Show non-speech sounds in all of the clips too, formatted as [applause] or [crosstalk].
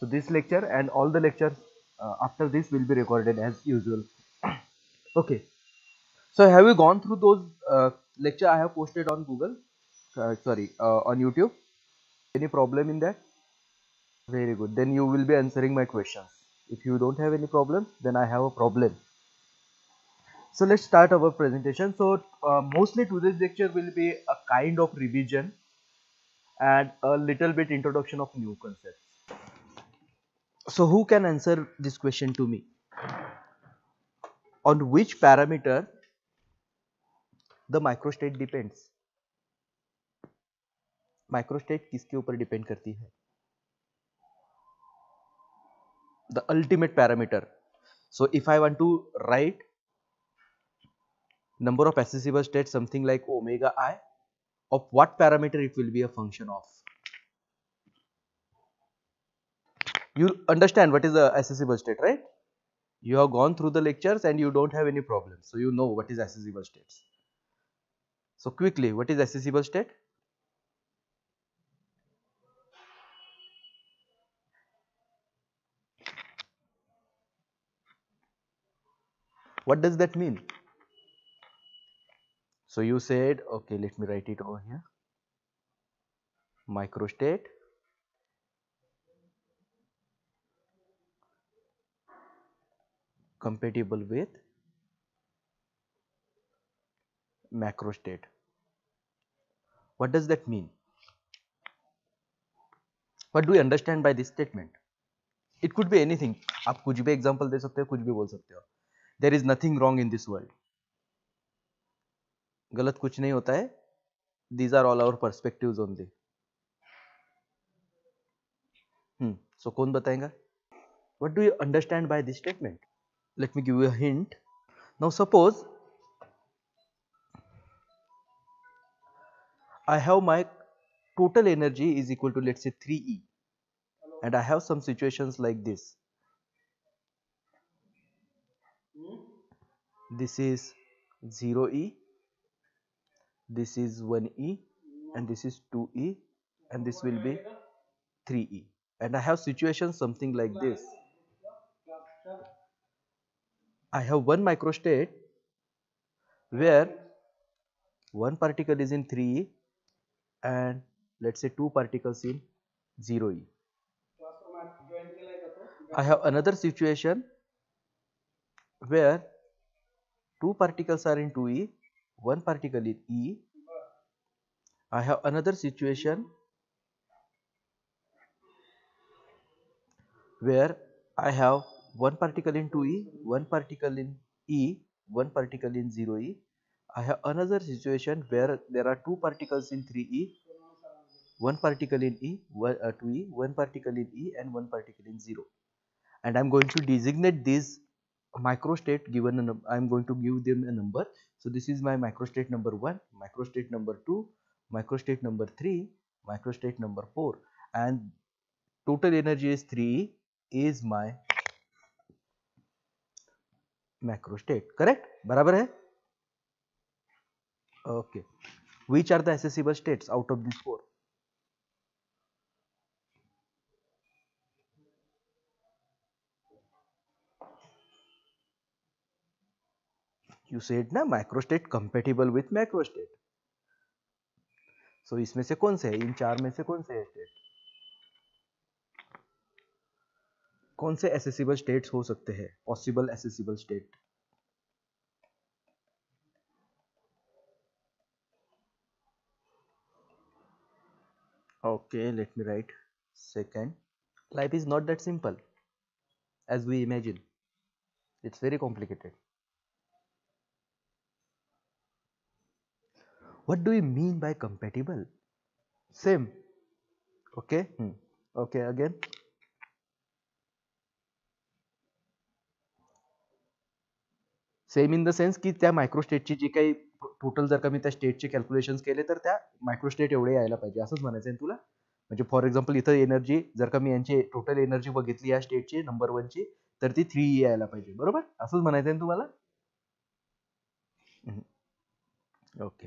so this lecture and all the lectures uh, after this will be recorded as usual. [clears throat] Okay. So have you gone through those uh, lecture i have posted on google? Uh, sorry uh, on youtube? Any problem in that? Very good. Then you will be answering my questions. If you don't have any problem then i have a problem. So let's start our presentation. So uh, mostly today's lecture will be a kind of revision and a little bit introduction of new concepts so who can answer this question to me on which parameter the microstate depends microstate किसके ऊपर depend करती है the ultimate parameter so if i want to write number of accessible states something like omega i of what parameter it will be a function of you understand what is the accessible state right? You have gone through the lectures and you don't have any problem so you know what is accessible states. So quickly what is accessible state? What does that mean? So you said okay let me write it over here. Microstate compatible with macrostate. What does that mean? What do we understand by this statement? It could be anything. आप कुछ भी example दे सकते हो, कुछ भी बोल सकते हो। There is nothing wrong in this world गलत कुछ नहीं होता है। These are all our perspective only hmm so कौन बताएगा? What do you understand by this let me give you a hint. Now, suppose I have my total energy is equal to let us say 3E and I have some situations like this. This is 0E, this is 1E and this is 2E and this will be 3E and I have situations something like this. I have one microstate where one particle is in 3e and let's say two particles in 0e I have another situation where two particles are in 2e, one particle in e. I have another situation where I have one particle in 2e, one particle in e, one particle in 0e. I have another situation where there are two particles in 3e, one particle in e, one, uh, 2e, one particle in e and one particle in 0. And I am going to designate these microstate given a I am going to give them a number. So this is my microstate number 1, microstate number 2, microstate number 3, microstate number 4 and total energy is 3 is my macro state correct बराबर है? Okay which are the accessible states out of this four you said ना micro state compatible with macro state so इसमें से कौन से है? इन चार में से कौन से है स्टेट कौन से एसेसिबल स्टेट हो सकते हैं? Possible accessible state okay let me write second life is not that simple as we imagine it's very complicated what do you mean by compatible same okay okay again same in the sense की त्या मायक्रोस्टेटची जी काही total जर का मी त्या स्टेटचे calculation केले तर त्या मायक्रोस्टेट एवढे यायला पाहिजे. असंच म्हणायचं आहे तुला? म्हणजे फॉर एक्झाम्पल इथं एनर्जी जर का मी यांची टोटल एनर्जी बघितली या स्टेटची नंबर वनची तर ती थ्री e यायला पाहिजे. बरोबर? असंच म्हणायचं आहे तुम्हाला? ओके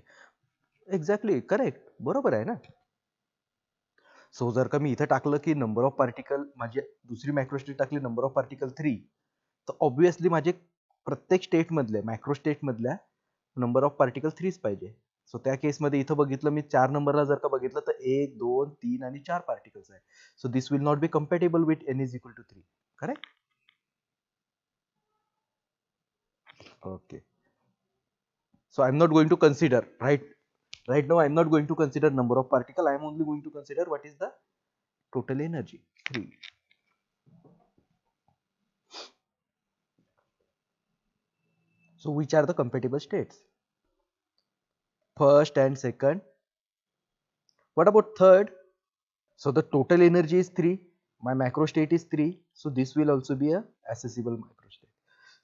एक्झॅक्टली करेक्ट बरोबर आहे ना? सो जर का मी इथं टाकलं की नंबर ऑफ पार्टिकल माझी दुसरी मायक्रोस्टेट टाकली नंबर ऑफ पार्टिकल थ्री तर ऑब्विसली माझे प्रत्येक स्टेटमधले मायक्रो स्टेटमधल्या नंबर ऑफ़ पार्टिकल थ्रीच पाहिजे. सो त्या केसमध्ये इथं बघितलं, मी चार नंबरला जर का बघितलं, तर एक, दोन, तीन आणि चार पार्टिकल्स आहे so this will not be compatible with N is equal to three correct okay. So, i'm not going to consider, right? Right now, i'm not going to consider number of particle i am only going to consider what is the total energy. 3 so which are the compatible states first and second what about third so the total energy is 3 my macro state is 3 so this will also be a accessible macro state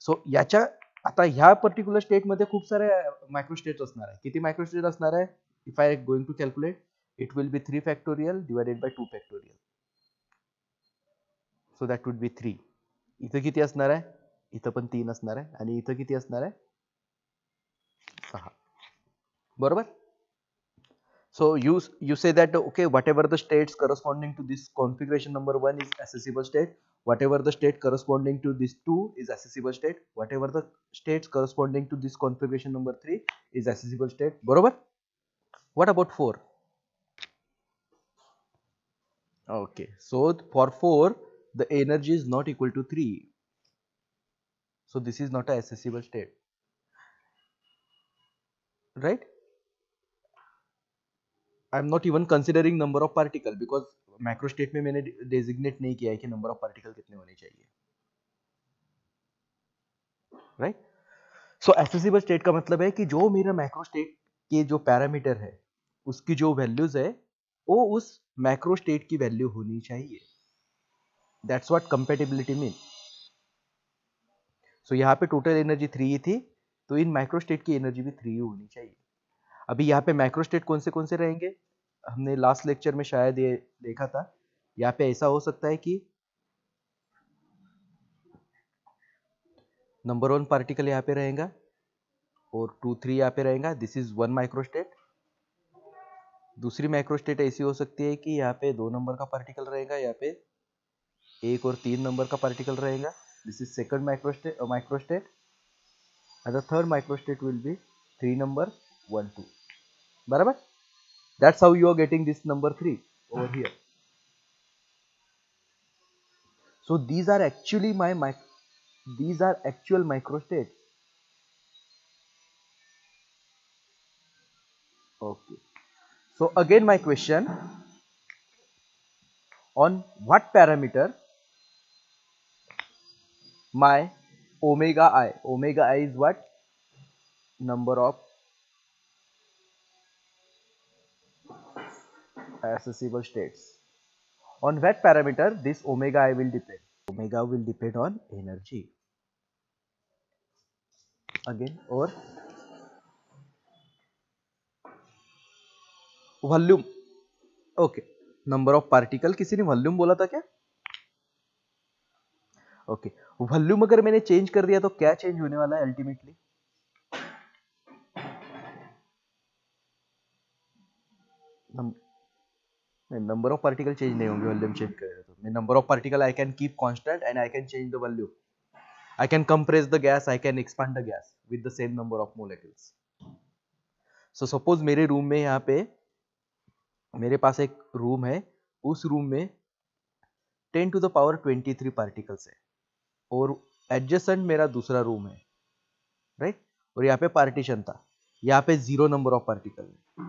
so याच्या आता ह्या particular स्टेटमध्ये खूप सारे micro state असणार आहे किती micro state असणार आहे if I going to calculate it will be three factorial divided by two factorial so that would be three इथं किती असणार आहे इथं पण तीन असणार आहे आणि इथं किती असणार आहे सहा बरोबर so you you say that okay whatever the states corresponding to this configuration number 1 is accessible state whatever the state corresponding to this 2 is accessible state whatever the states corresponding to this configuration number 3 is accessible state बरोबर what about 4 okay so for 4 the energy is not equal to 3 so, this is not a accessible state. Right? I am not even considering number of particle because macro state में मैंने designate नहीं किया है कि number of particle कितने होने चाहिए। Right so accessible state का मतलब है कि जो मेरा मैक्रो स्टेट के जो पैरामीटर है, उसकी जो वैल्यूज़ है, वो उस मैक्रो स्टेट की वैल्यू होनी चाहिए। That's what compatibility mean so so, यहाँ पे टोटल एनर्जी थ्री ही थी तो इन माइक्रोस्टेट की एनर्जी भी थ्री ही होनी चाहिए। अभी यहाँ पे माइक्रोस्टेट कौन से कौन से रहेंगे? हमने लास्ट लेक्चर में शायद ये देखा था। यहाँ पे ऐसा हो सकता है कि नंबर वन पार्टिकल यहाँ पे रहेगा और टू थ्री यहाँ पे रहेगा। दिस इज़ वन माइक्रोस्टेट दूसरी माइक्रोस्टेट ऐसी हो सकती है कि यहाँ पे दो नंबर का पार्टिकल रहेगा यहाँ पे एक और तीन नंबर का पार्टिकल रहेगा। this is second microstate uh, microstate. And the third microstate will be 3 number 1 2 barabar? That's how you are getting this number 3 over ah. here. So these are actually my mic these are actual microstates. Okay. So again my question. On what parameter my omega i omega i is what number of accessible states on what parameter this omega i will depend omega will depend on energy again or volume okay number of particle किसी ने volume बोला था क्या okay volume अगर मैंने change कर दिया तो क्या चेंज होने वाला है ultimately number of particle change नहीं होंगे वॉल्यूम चेंज करेगा तो। मैं number of particle I can keep constant and I can change the volume I can compress the gas I can expand the gas with the same number of molecules so suppose मेरे room में यहाँ पे, मेरे पास एक room है, उस room में 10 to the power 23 particles है। और एडजस्टेंट मेरा दूसरा रूम है राइट और यहाँ पे पार्टीशन था। यहाँ पे ज़ीरो नंबर ऑफ़ पार्टिकल है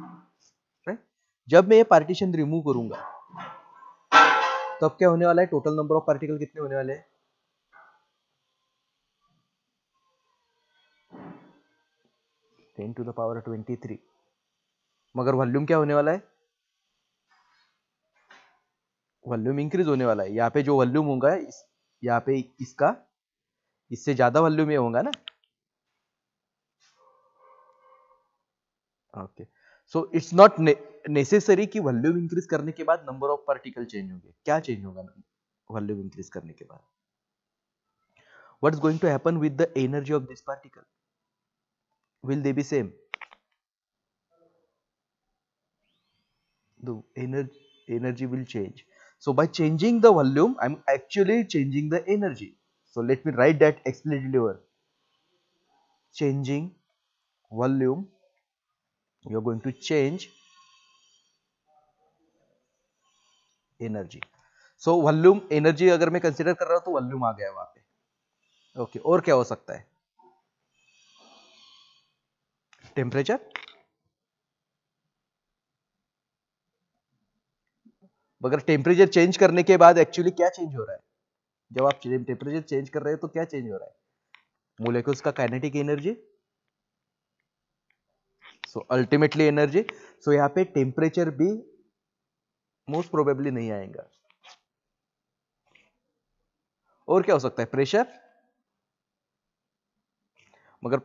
राइट जब मैं ये पार्टीशन रिमूव करूँगा, तब क्या होने वाला है? टोटल नंबर ऑफ़ पार्टिकल कितने होने वाले हैं? Ten to the power twenty three मगर वॉल्यूम क्या होने वाला है? वॉल्यूम इंक्रीज होने वाला है। यहाँ पे जो वॉल्यूम होगा, इस यहाँ पे इसका इससे ज़्यादा वैल्यू में होगा ना? Okay so it's not necessary कि वैल्यूम इंक्रीज करने के बाद नंबर ऑफ़ पार्टिकल चेंज होंगे। क्या चेंज होगा वैल्यूम इंक्रीज करने के बाद? What is going to happen with the energy of this particle will they be same the energy energy will change So by changing the volume, I'm actually changing the energy. So let me write that explicitly over. Changing volume, you're going to change energy. So volume energy अगर मैं consider कर रहा हूँ तो volume आ गया वहाँ पे okay और क्या हो सकता है टेम्परेचर मगर टेम्परेचर चेंज करने के बाद एक्चुअली क्या चेंज हो रहा है? जब आप टेम्परेचर चेंज कर रहे हो तो क्या चेंज हो रहा है? मोलिक्यूल्स का kinetic energy so ultimately energy so यहाँ पे टेम्परेचर भी मोस्ट प्रोबेबली नहीं आएगा। और क्या हो सकता है? प्रेशर मगर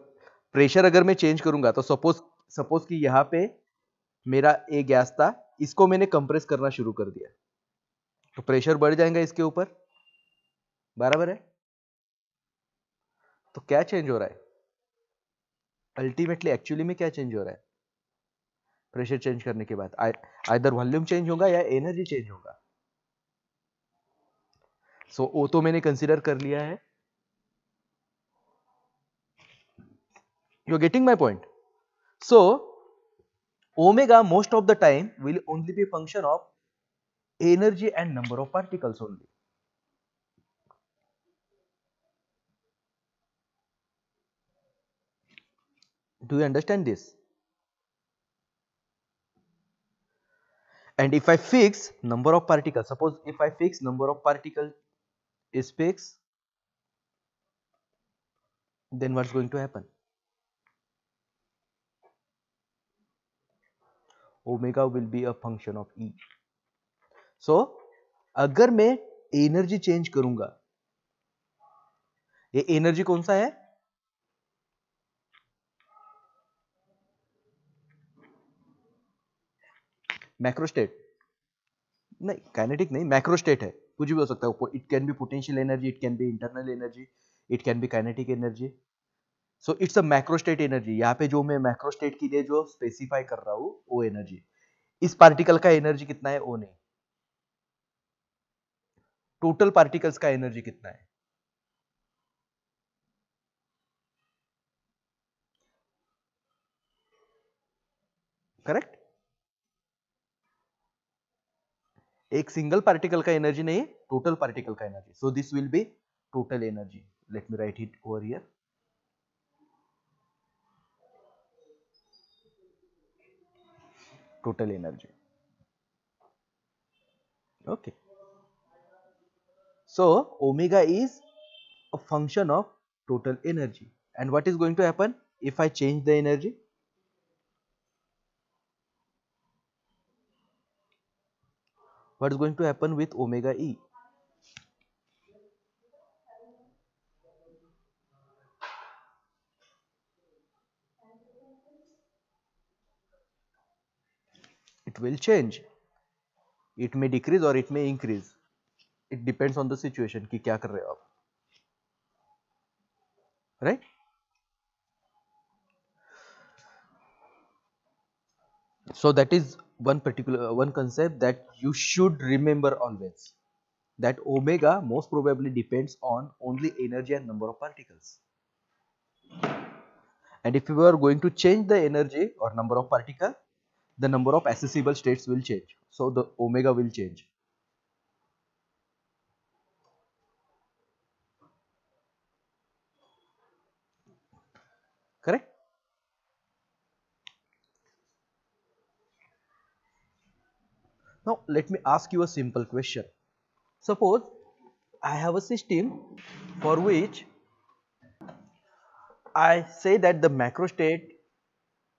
प्रेशर अगर मैं चेंज करूँगा तो सपोज़ सपोज़ कि यहाँ पे मेरा ए गैस था इसको मैंने कंप्रेस करना शुरू कर दिया। तो प्रेशर बढ़ जाएगा इसके ऊपर। बराबर है? तो क्या चेंज हो रहा है? अल्टीमेटली एक्चुअली में क्या चेंज हो रहा है? प्रेशर चेंज करने के बाद आइदर वॉल्यूम चेंज होगा या एनर्जी चेंज होगा। सो so, वो तो मैंने कंसिडर कर लिया है। You getting my point so omega most of the time will only be function of energy and number of particles only. Do you understand this? And if I fix number of particles, suppose if I fix number of particles is fixed, then what's going to happen? Omega will be a function of E. So, अगर मैं energy change करूँगा ये energy कौन सा है? Macrostate नहीं kinetic नहीं macrostate है। कुछ भी हो सकता है it can be potential energy it can be internal energy it can be kinetic energy so it's a macrostate energy यहाँ पे जो मैं मैक्रोस्टेट के लिए जो स्पेसिफाई कर रहा हूँ, वो एनर्जी इस पार्टिकल का एनर्जी कितना है? वो नहीं. टोटल पार्टिकल्स का एनर्जी कितना है? करेक्ट एक सिंगल पार्टिकल का एनर्जी नहीं टोटल पार्टिकल का energy so this will be total energy let me write it over here total energy. Okay. So omega is a function of total energy. And what is going to happen if i change the energy? What is going to happen with omega e it will change. It may decrease or it may increase. It depends on the situation ki kya kar rahe aap right? So that is one particular one concept that you should remember always. That omega most probably depends on only energy and number of particles. And if you are going to change the energy or number of particle the number of accessible states will change. So the omega will change. Correct? Now let me ask you a simple question. Suppose I have a system for which I say that the macro state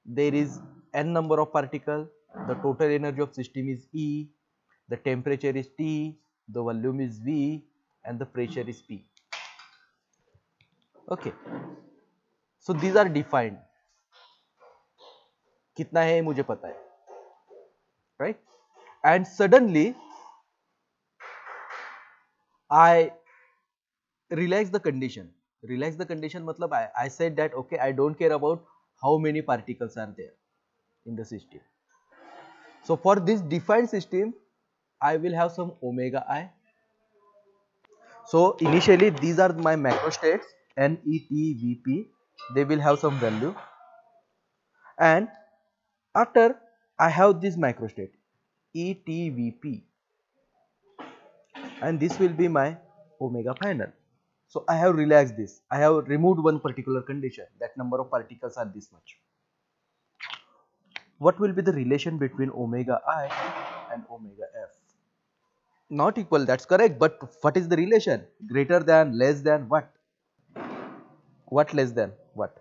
there is n number of particle, the total energy of system is E, the temperature is T, the volume is V and the pressure is P. Okay. So these are defined. कितना है मुझे पता है right and suddenly I relax the condition. Relax the condition matlab I, I said that okay I don't care about how many particles are there in the system. So for this defined system I will have some omega i. So initially these are my macro states N, E, T, V, P. They will have some value. And after I have this macro state E, T, V, P. And this will be my omega final. So I have relaxed this. I have removed one particular condition that number of particles are this much. What will be the relation between omega i and omega f? Not equal, that's correct. But what is the relation? Greater than, less than, what? What less than, what?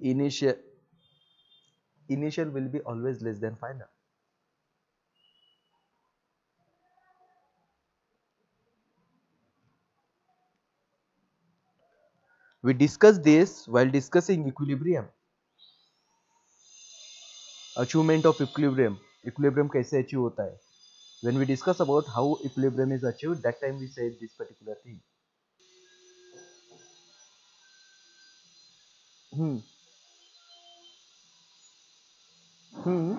Initial, initial will be always less than final. We discussed this while discussing equilibrium. Achievement of equilibrium. Equilibrium कैसे achieve होता है? When we discuss about how equilibrium is achieved, that time we said this particular thing. Hmm. Hmm.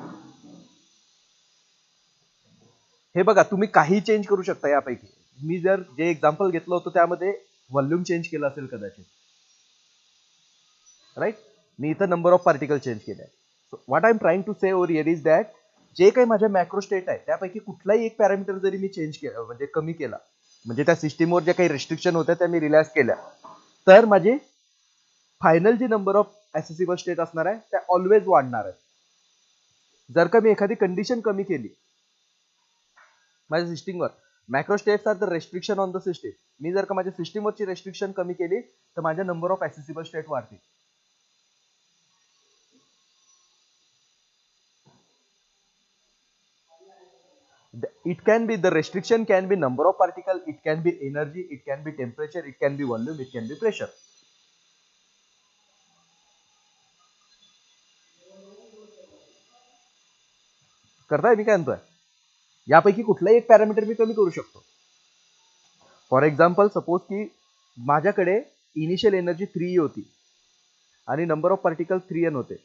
हे बघा तुम्ही काही change करू शकता यापैकी मी जर जे एक्झाम्पल घेतलं होतं त्यामध्ये व्हॉल्यूम चेंज केलं असेल कदाचित राईट मी इथं नंबर ऑफ पार्टिकल चेंज केले so what I am trying to say or here is that जे काही माझ्या मॅक्रो स्टेट आहे त्यापैकी कुठलाही एक पॅरामीटर जरी मी चेंज केला म्हणजे कमी केला म्हणजे त्या सिस्टीमवर ज्या काही रिस्ट्रिक्शन होत्या त्या मी रिलॅक्स केल्या तर माझे फायनल जे नंबर ऑफ ऍसेसिबल स्टेट असणार आहे त्या ऑलवेज वाढणार आहेत. जर का मी एखादी कंडिशन कमी केली माझ्या सिस्टीमवर macro states are the restriction on the system मी जर का माझ्या सिस्टीमवरची रेस्ट्रिक्शन कमी केली तर माझ्या नंबर ऑफ ॲसेसिबल स्टेट वाढतील. It can be the restriction can be number of particle it can be energy it can be temperature it can be volume it can be pressure करताय मी काय म्हणतोय यापैकी कुठलाही एक पॅरामीटर मी कमी करू शकतो फॉर एक्झाम्पल सपोज की माझ्याकडे इनिशियल एनर्जी थ्री होती आणि number of particle three N होते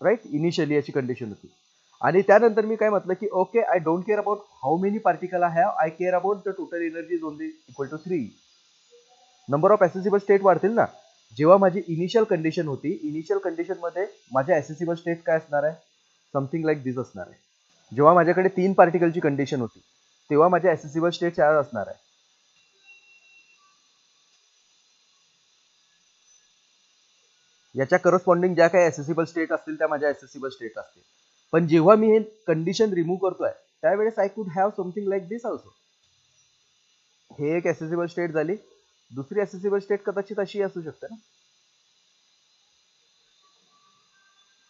राईट इनिशियली याची कंडिशन होती आणि त्यानंतर मी काय म्हटलं की okay I don't care about how many particle I have I care about the total energy is only equal to three number of accessible state वाढतील ना? जेव्हा माझी इनिशियल कंडिशन होती इनिशियल कंडिशनमध्ये माझ्या ऍसेसिबल स्टेट काय असणार आहे? समथिंग लाईक दिस असणार आहे. जेव्हा माझ्याकडे तीन पार्टिकलची कंडिशन होती तेव्हा माझ्या ऍसेसिबल स्टेट चार असणार आहे. याच्या करस्पॉन्डिंग ज्या काही ऍसेसिबल स्टेट असतील त्या माझ्या ऍसेसिबल स्टेट असतील. पण जेव्हा मी हे कंडिशन रिमूव्ह करतोय त्यावेळेस I could have something like this also हे एक ऍसेसिबल स्टेट झाली. दुसरी ॲसेसिबल स्टेट कदाचित अशी असू शकते ना.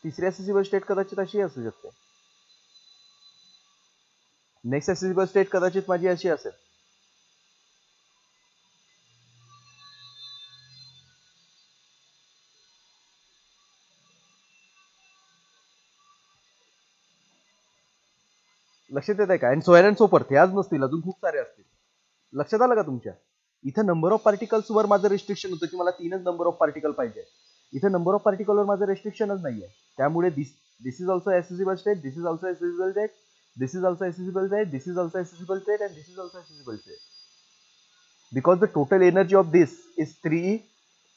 तिसरी ऍसेसिबल स्टेट कदाचित अशी असू शकते. नेक्स्ट ऍसेसिबल स्टेट कदाचित माझी अशी असेल. लक्षात येत आहे का अँड सोयर अँड सोपर्थ हे आज नसतील अजून खूप सारे असतील. लक्षात आलं का तुमच्या? इथं नंबर ऑफ पार्टिकल्सवर माझं रिस्ट्रिक्शन होतं की मला तीनच नंबर ऑफ पार्टिकल पाहिजे. इथं नंबर ऑफ पार्टिकलवर माझं रेस्ट्रिक्शनच नाहीये. त्यामुळे this this is also accessible state this is also accessible state this is also accessible state this is also accessible state and this is also accessible state because the total energy of this is 3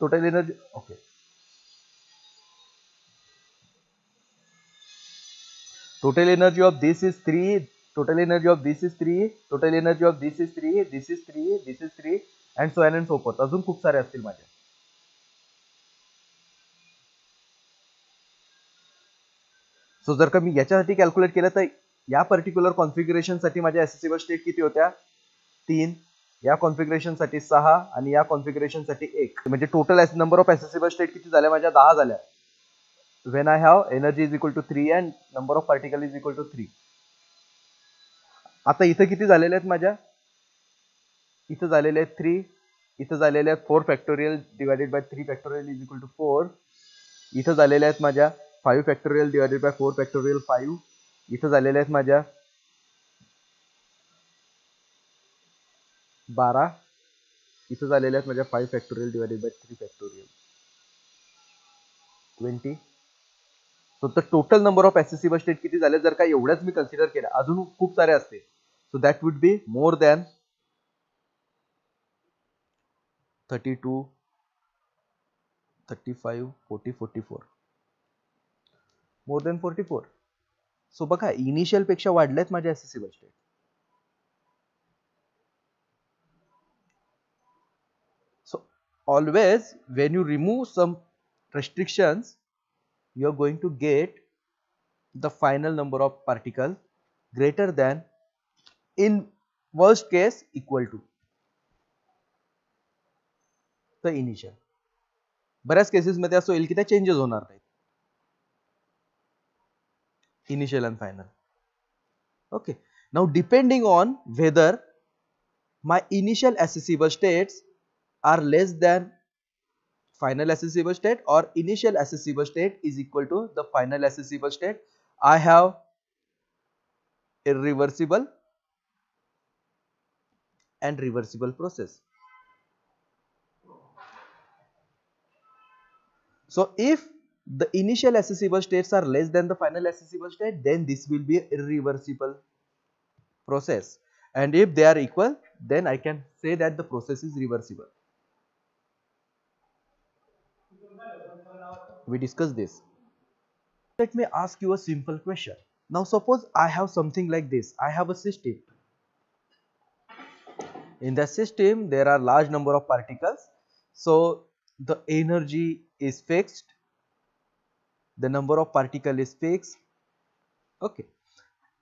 total energy okay. Total energy of this is 3 total energy of this is 3 total energy of this is 3 this is 3 this is 3 and so on and so forth. अजून खूप सारे असतील माझे सो जर का मी याच्यासाठी calculate केलं तर या पर्टिक्युलर कॉन्फिगरेशनसाठी माझ्या एसेसिबल स्टेट किती होत्या? तीन. या कॉन्फिगरेशनसाठी सहा आणि या कॉन्फिगरेशनसाठी एक. म्हणजे total number of accessible state किती झाल्या? माझ्या दहा झाल्या. When I have energy is equal to three and number of particle is equal to three आता इथं किती झालेले आहेत माझ्या? इथं झालेले आहेत थ्री इथं झालेले आहेत four factorial divided by three factorial is equal to four इथं झालेले आहेत माझ्या five factorial divided by four factorial five इथं झालेल्या आहेत माझ्या बारा. इथं झालेल्या आहेत माझ्या five factorial divided by three factorial twenty so the total number of accessible state किती झाले? जर का एवढ्याच मी कन्सिडर केल्या अजून खूप सारे असते. So that would be more than thirty two thirty five more than forty four so बघा इनिशियल पेक्षा वाढल्यात माझ्या accessible state so always when you remove some restrictions you are going to get the final number of particle greater than in worst case equal to the initial बऱ्याच cases मध्ये असं होईल की त्या चेंजेस होणार नाहीत initial and final okay now depending on whether my initial accessible states are less than final accessible state or initial accessible state is equal to the final accessible state. I have irreversible and reversible process. So if the initial accessible states are less than the final accessible state then this will be irreversible process. And if they are equal then i can say that the process is reversible we discussed this. Let me ask you a simple question. Now suppose I have something like this. I have a system. In the system there are large number of particles. So the energy is fixed. The number of particle is fixed. Okay.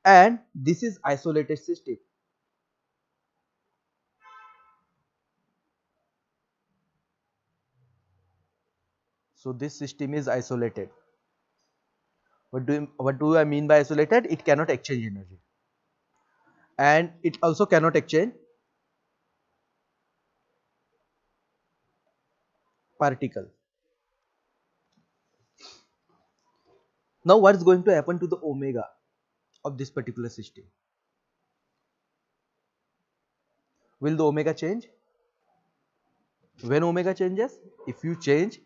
And this is isolated system. So this system is isolated. What do, what do I mean by isolated? It cannot exchange energy. And it also cannot exchange particle. Now what is going to happen to the omega of this particular system? Will the omega change? When omega changes? If you change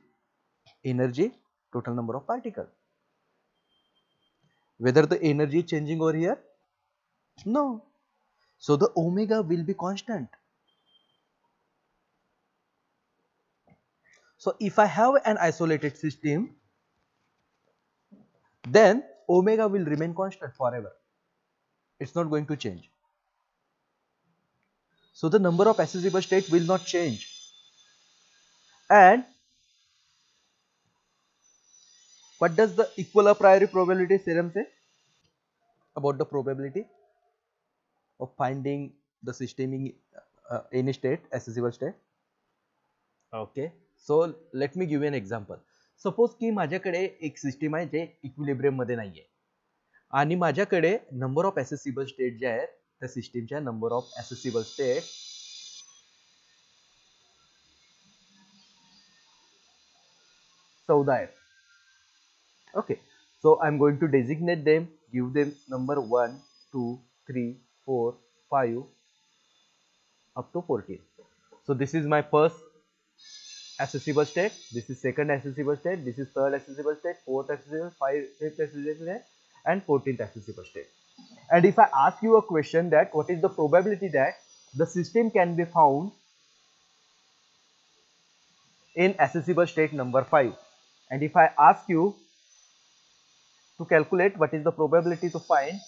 energy total number of particles whether the energy changing over here? No. So the omega will be constant. So if i have an isolated system then omega will remain constant forever. It's not going to change. So the number of accessible states will not change. And What does the equal a priori probability theorem say about the probability of finding the system in uh, any state, accessible state? Okay. So let me give you an example. Suppose की माझ्याकडे एक system आहे जे equilibrium मध्ये नाहीये आणि माझ्याकडे number of accessible state जे आहेत त्या सिस्टीमच्या नंबर ऑफ़ ऍसेसिबल स्टेट चौदा आहेत okay. So i'm going to designate them give them number 1 2 3 4 5 up to 14 so this is my first accessible state this is second accessible state this is third accessible state fourth accessible five fifth accessible state and 14th accessible state and if i ask you a question that what is the probability that the system can be found in accessible state number 5 and if i ask you to calculate what is the probability to find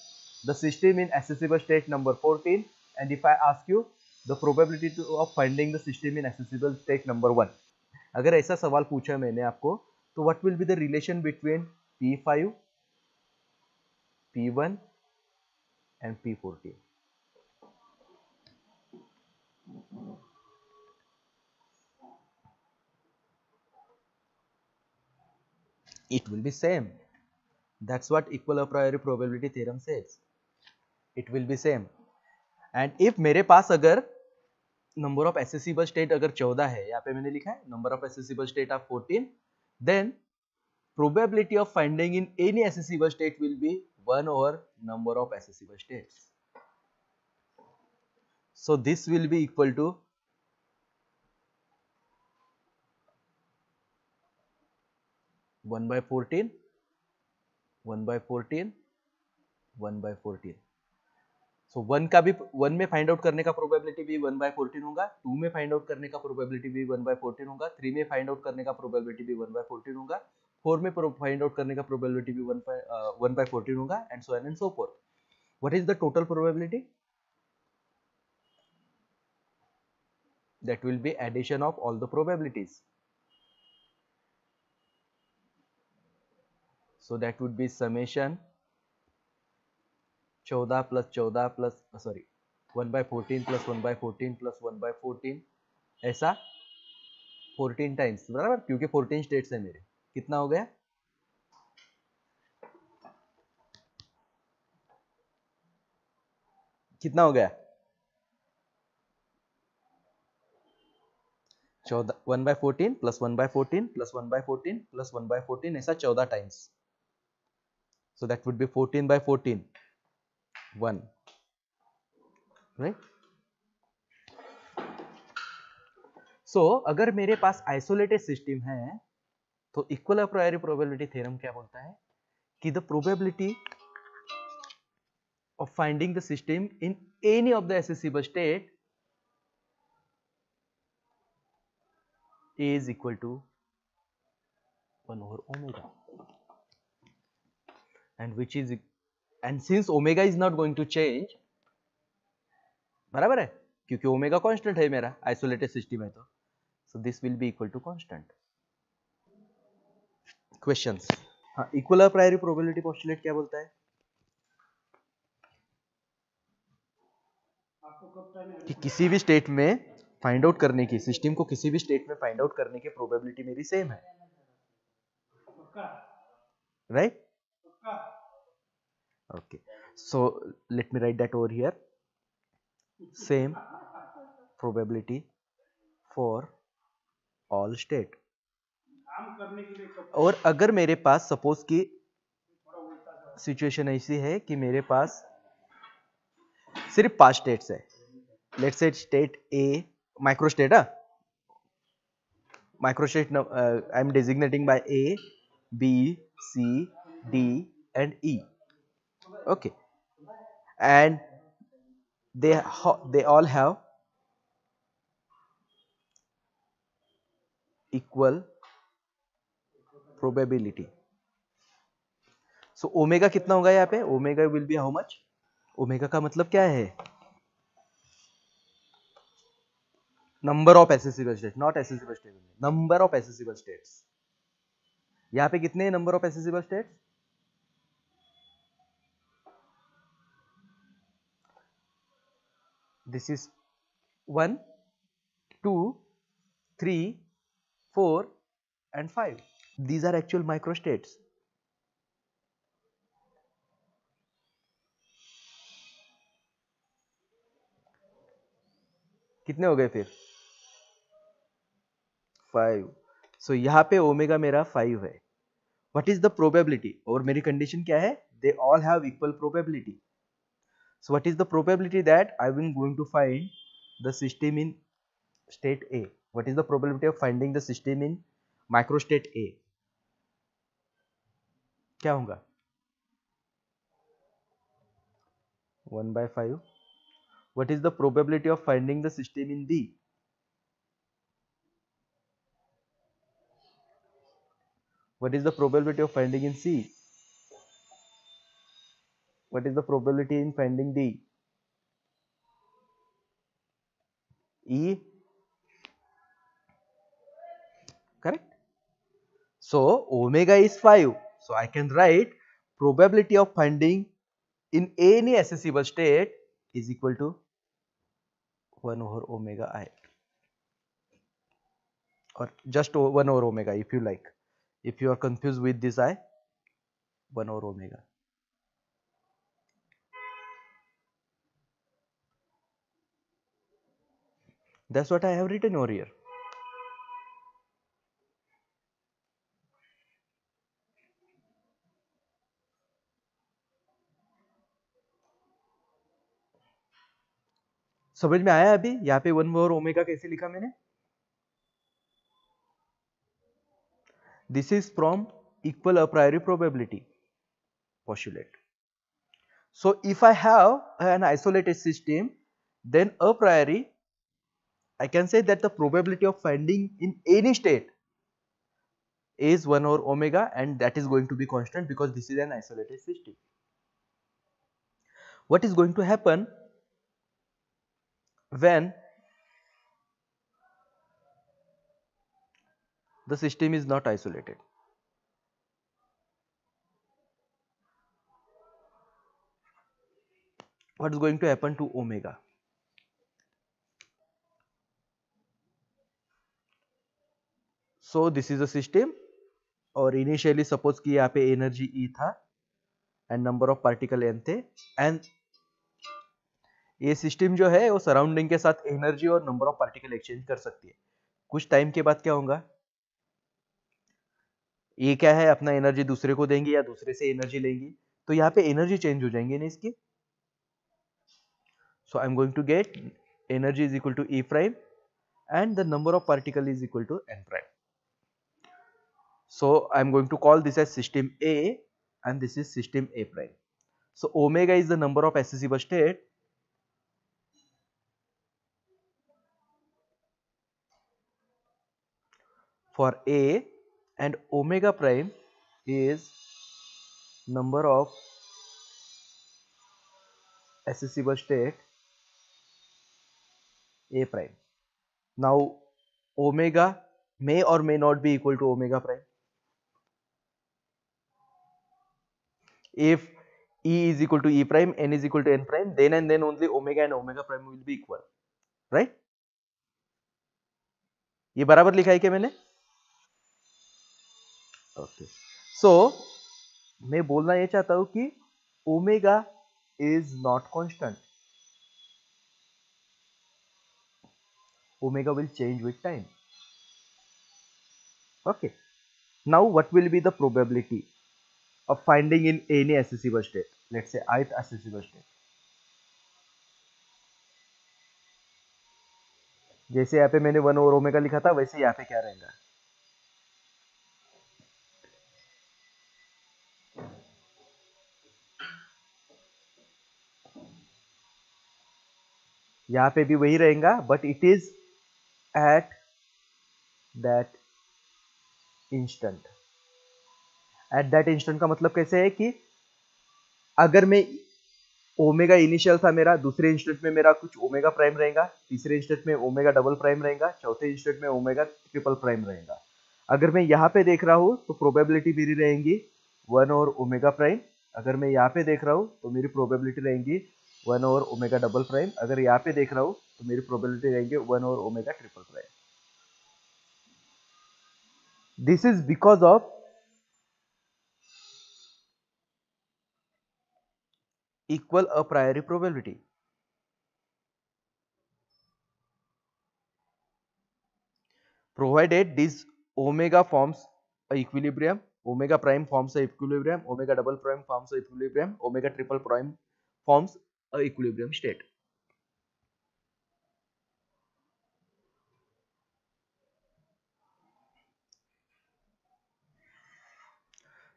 the system in accessible state number 14 and if I ask you the probability to, of finding the system in accessible state number 1 अगर ऐसा सवाल पूछा मैंने आपको तो what will be the relation between P5 P1 and P14 it will be same That's what equal a priori probability theorem says. It will be same. And if mere paas agar number of accessible state agar 14 hai यहाँ pe maine likha hai number of accessible state of 14 then probability of finding in any accessible state will be 1 over number of accessible states. So this will be equal to one by fourteen 1 by 14 1 by 14 so so, 1 का भी 1 में find out करने का probability भी 1 by 14 होगा 2 में find out करने का प्रोबेबिलिटी भी 1 बाय 14 होगा 3 में फाइंड आउट करने का प्रोबेबिलिटी भी 1 बाय 14 होगा 4 में फाइंड आउट करने का प्रोबेबिलिटी भी 1 बाय 14 होगा and so on and so forth what is the total probability that will be addition of all the probabilities. So that would be summation 14 plus 14 plus uh, sorry 1 by 14 plus 1 by 14 plus 1 by 14 ऐसा 14 times बराबर? क्योंकि 14 states है मेरे। कितना हो गया? कितना हो गया? चौदह one by fourteen plus one by fourteen plus one by fourteen plus one by fourteen ऐसा चौदह times so that would be fourteen by fourteen one right so अगर मेरे पास आइसोलेटेड सिस्टम है तो इक्वल प्रायोरी प्रोबेबिलिटी थ्योरम क्या बोलता है? कि the probability of finding the system in any of the accessible state is equal to 1 over omega. And which is, and since omega is not going to change, बराबर है? क्योंकि omega constant है मेरा isolated system है तो। So this will be equal to constant questions हाँ equal priori probability postulate क्या बोलता है? कि किसी भी स्टेट में फाइंड आउट करने की सिस्टम को किसी भी स्टेट में फाइंड आउट करने की प्रोबेबिलिटी मेरी सेम है। Right okay so let me write that over here same probability for all state और अगर मेरे पास सपोज़ की सिचुएशन ऐसी है कि मेरे पास सिर्फ़ पाँच स्टेट्स है let's say state A, microstate, huh? microstate, uh, I'm designating by A, B, C, D and E. Okay. And they, they all have equal probability. So omega कितना होगा यहाँ पे omega will be how much? omega का मतलब क्या है number of accessible state not accessible state number of accessible states यहाँ पे कितने number of accessible states is one two three four and five these are actual micro states कितने हो गए फिर? फाइव सो यहाँ पे ओमेगा मेरा फाइव है. वट इज़ द प्रोबेबिलिटी और मेरी कंडीशन क्या है? They all have equal probability so what is the probability that i am going to find the system in state a what is the probability of finding the system in microstate a क्या होगा one by five what is the probability of finding the system in b What is the probability of finding in C? What is the probability in finding D? E? Correct? So, omega is 5. So, I can write probability of finding in any accessible state is equal to 1 over omega i or just 1 over omega if you like if you are confused with this i 1 over omega that's what i have written over here. समझ में आया अभी? यहाँ पे one more omega कैसे लिखा मैंने? This is from equal a priori probability postulate so if I have an isolated system then a priori I can say that the probability of finding in any state is 1 over omega and that is going to be constant because this is an isolated system. What is going to happen when the system is not isolated? What is going to happen to omega? So, this is a system. और initially suppose कि यहाँ पे energy E e था and number of particle N थे. And ये system जो है, वो सराउंडिंग के साथ एनर्जी और नंबर ऑफ़ पार्टिकल एक्सचेंज कर सकती है. कुछ टाइम के बाद क्या होगा? ये क्या है? अपना एनर्जी दूसरे को देंगे या दूसरे से एनर्जी लेंगी. तो यहाँ पे एनर्जी चेंज हो जाएँगे ना इसकी. So I am going to get energy is equal to E prime and the number of particle is equal to N prime So I am going to call this as system A and this is system A prime. So omega is the number of accessible state for A and omega prime is number of accessible state A prime. Now omega may or may not be equal to omega prime. If E is equal to E prime, N is equal to N prime, then and then only omega and omega prime will be equal, right? ये बराबर लिखा है क्या मैंने okay so मैं बोलना ये चाहता हूँ कि omega is not constant omega will change with time okay now what will be the probability of finding in any accessible state let's say ith accessible state जैसे यहाँ पे मैंने वन ओवर ओमेगा लिखा था वैसे यहाँ पे क्या रहेगा यहाँ पे भी वही रहेगा but it is at that instant at that instant का मतलब कैसे है कि अगर मैं ओमेगा इनिशियल था मेरा, दूसरे इंस्टेंट में मेरा कुछ ओमेगा प्राइम रहेगा, तीसरे इंस्टेंट में ओमेगा डबल प्राइम रहेगा, चौथे इंस्टेंट में ओमेगा ट्रिपल प्राइम रहेगा। अगर मैं यहाँ पे देख रहा हूँ तो प्रोबेबिलिटी मेरी रहेंगी वन और ओमेगा प्राइम अगर मैं यहाँ पे देख रहा हूँ तो मेरी प्रोबेबिलिटी रहेंगी वन और ओमेगा डबल प्राइम अगर यहाँ पे देख रहा हूँ तो मेरी प्रोबेबिलिटी रहेंगी वन और omega triple prime this is because of equal a priori probability. Provided this omega forms a equilibrium, omega prime forms a equilibrium, omega double prime forms a equilibrium, omega triple prime forms a equilibrium state.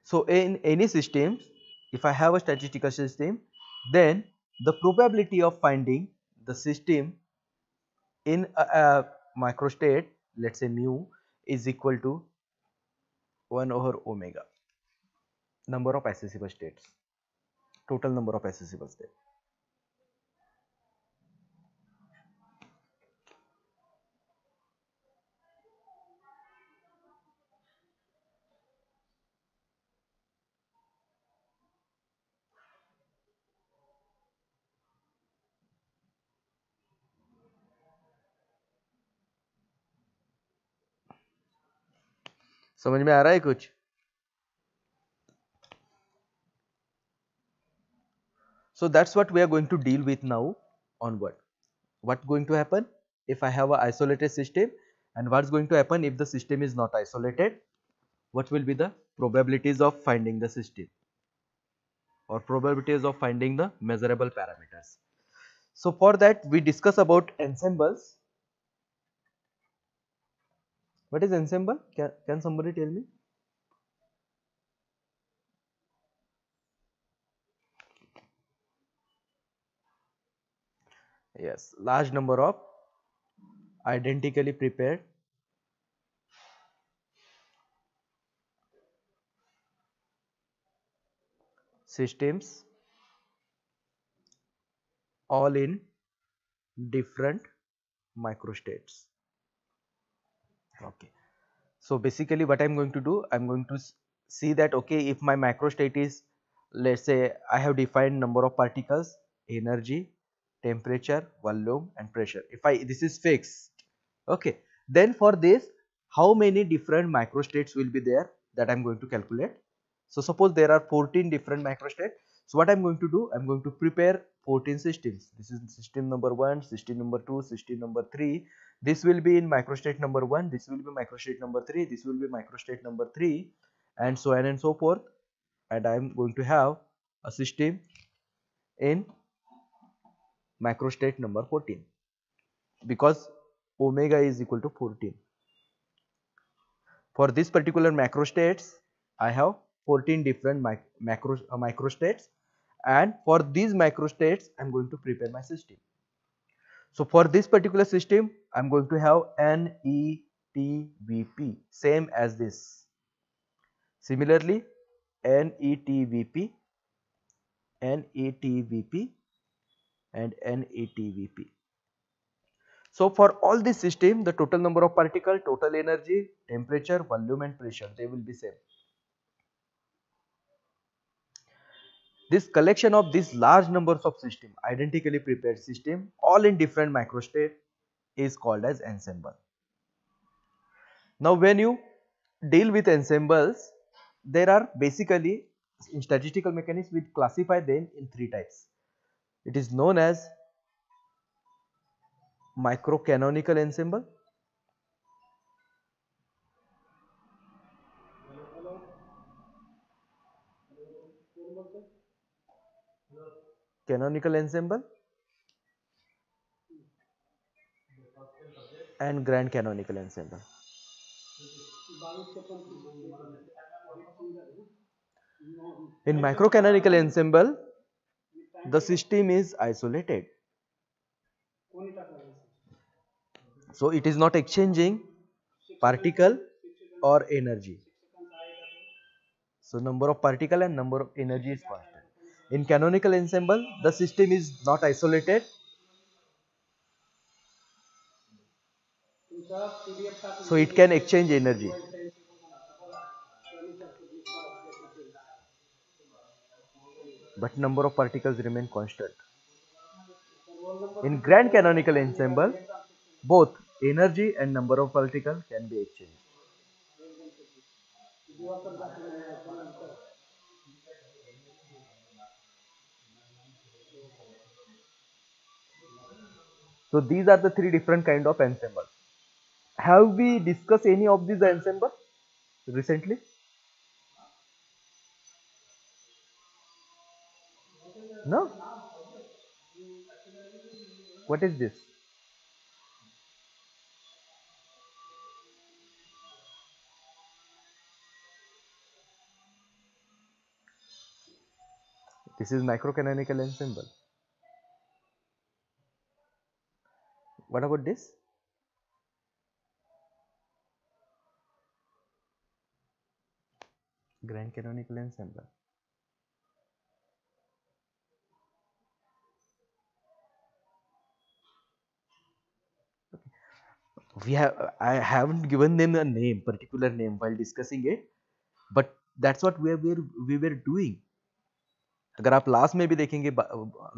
So in any system, if I have a statistical system, then the probability of finding the system in a, a microstate let us say mu is equal to 1 over omega. Number of accessible states. Total number of accessible states समझ में आ रहा है कुछ so that's what we are going to deal with now onward what going to happen if i have a isolated system and what's going to happen if the system is not isolated what will be the probabilities of finding the system or probabilities of finding the measurable parameters so for that we discuss about ensembles What is ensemble? Can, can somebody tell me? Yes, large number of identically prepared systems all in different microstates okay. So basically what i'm going to do i'm going to see that okay if my macro state is let's say i have defined number of particles energy temperature volume and pressure. If i this is fixed. Okay. Then for this how many different microstates will be there that i'm going to calculate? So suppose there are 14 different microstates. So what I'm going to do, I'm going to prepare 14 systems. This is system number 1, system number 2, system number 3. This will be in microstate number 1, this will be microstate number 3, this will be microstate number 3 and so on and so forth. And I'm going to have a system in microstate number 14 because omega is equal to 14. For this particular macrostates, I have 14 different mic macro uh, microstates and for these microstates I am going to prepare my system. So for this particular system I am going to have NETVP same as this. Similarly NETVP, NETVP and NETVP. So for all this system the total number of particle, total energy, temperature, volume and pressure they will be same. This collection of these large numbers of system, identically prepared system, all in different microstate is called as ensemble. Now when you deal with ensembles, there are basically in statistical mechanics we classify them in three types. It is known as microcanonical ensemble, canonical ensemble and grand canonical ensemble. In microcanonical ensemble, the system is isolated. So it is not exchanging particle or energy. So number of particle and number of energy is constant. In canonical ensemble, the system is not isolated. So it can exchange energy. But number of particles remain constant. In grand canonical ensemble, both energy and number of particles can be exchanged. So these are the three different kind of ensembles. Have we discussed any of these ensembles recently? No? What is this? This is microcanonical ensemble. What about this? Grand canonical ensemble. we have i haven't given them a name particular name while discussing it but that's what we were we were doing अगर आप last में भी देखेंगे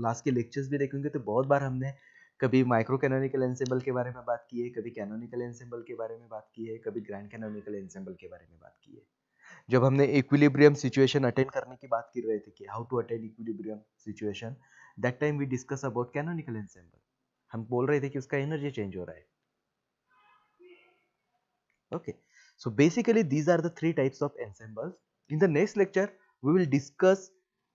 last के lectures भी देखेंगे तो बहुत बार हमने कभी माइक्रो कैनोनिकल एंसेबल के बारे में बात की है, कभी कैनोनिकल एंसेबल के बारे में बात की है, कभी ग्रैंड कैनोनिकल एंसेबल के बारे में बात की है। जब हमने इक्विलिब्रियम सिचुएशन अटेंड करने की बात कर रहे थे कि how to attend equilibrium situation that time we discuss about canonical ensemble हम बोल रहे थे कि उसका एनर्जी चेंज हो रहा है। Okay, so basically these are the three types of ensembles in the next lecture, we will discuss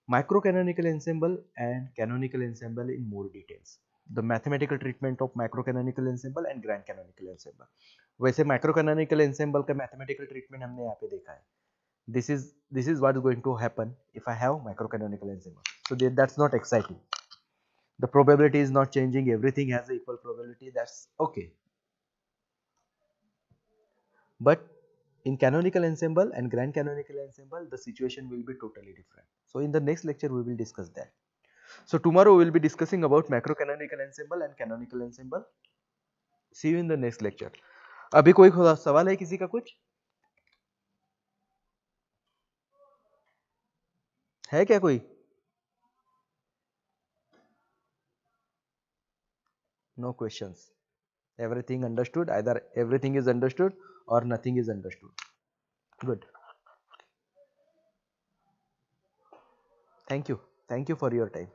microcanonical ensemble and canonical ensemble in more details the mathematical treatment of microcanonical ensemble and grand canonical ensemble वैसे microcanonical ensemble का mathematical treatment हमने यहाँ पे देखा है this is this is what is going to happen if I have microcanonical ensemble so that's not exciting the probability is not changing everything has a equal probability that's okay but in canonical ensemble and grand canonical ensemble the situation will be totally different so in the next lecture we will discuss that So tomorrow we will be discussing about macro canonical ensemble and canonical ensemble see you in the next lecture अभी कोई सवाल है किसी का कुछ है क्या कोई no questions everything understood either everything is understood or nothing is understood good thank you thank you for your time